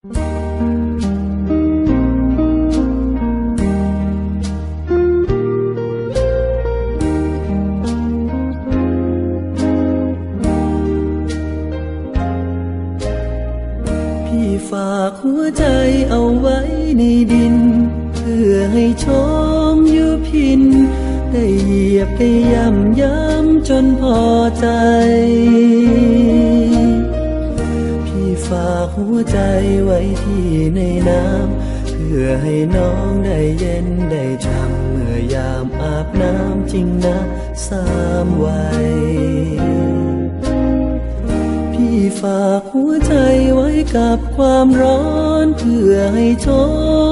พี่ฝากหัวใจเอาไว้ในดิน เพื่อให้ชมอยู่พิน ได้เหยียบได้ย่ำย้ำจนพอใจ หัวใจไว้ที่ในน้ำ เพื่อให้น้องได้เย็นได้ช่ำเมื่อยามอาบน้ำจริงนะสามวัยพี่ฝากหัวใจไว้กับความร้อน เพื่อให้ช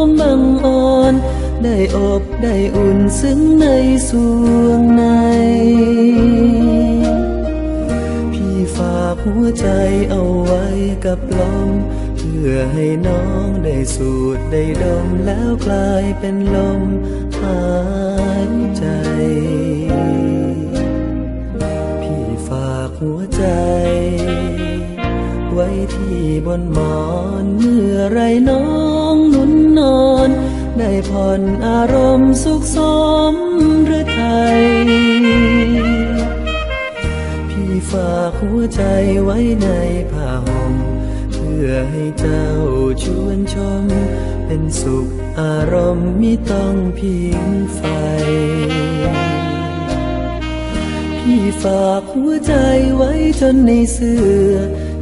มบังอ่อน ได้อบได้อุ่นซึ้งในสวงใน กับลม เพื่อให้น้องได้สูดได้ดมแล้วกลายเป็นลมหายใจ พี่ฝากหัวใจ ไว้ที่บนหมอนเมื่อไรน้องนุ่นนอนได้ผ่อนอารมณ์สุขสมหรือไทย พี่ฝากหัวใจไว้ในผ้าห่ม พื่อให้เจ้าชวนชม เป็นสุขอารมณ์มิต้องพิงไฟ พี่ฝากหัวใจไว้จนในเสื้อ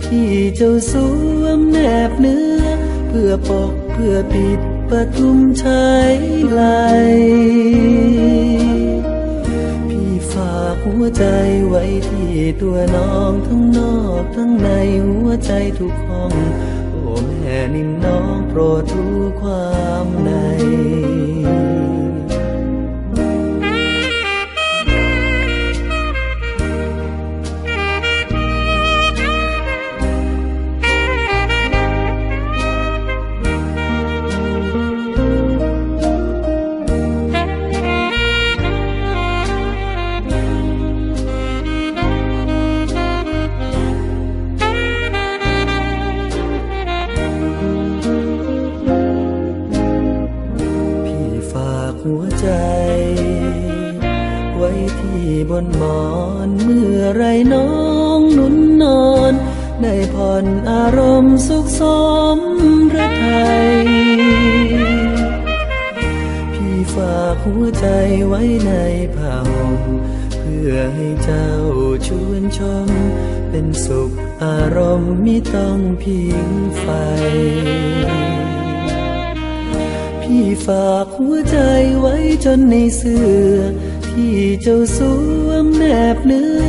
ที่เจ้าสวมแนบเนื้อ เพื่อปกเพื่อปิดประทุมชายไหล หัวใจไว้ที่ตัวน้องทั้งนอกทั้งในหัวใจทุกห้อง โอ้แม่นิ่มน้องโปรดรู้ความใน ใจ ไว้ที่บนหมอนเมื่อไรน้องนุ่นนอนได้ผ่อนอารมณ์สุขสมรือไทยพี่ฝากหัวใจไว้ในผ้าห่มเพื่อให้เจ้าชวนชม เป็นสุขอารมณ์มิต้องพิงไฟ พี่ฝากหัวใจไว้จนในเสื้อที่เจ้าสวมแนบเนื้อ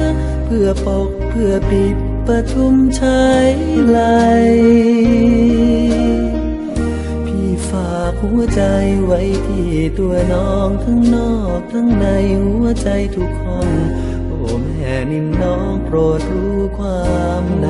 เพื่อปกเพื่อปิดประทุมชายไหลพี่ฝากหัวใจไว้ที่ตัวน้องทั้งนอกทั้งในหัวใจทุกห้องโอ้แม่นิ่มน้องโปรดรู้ความใน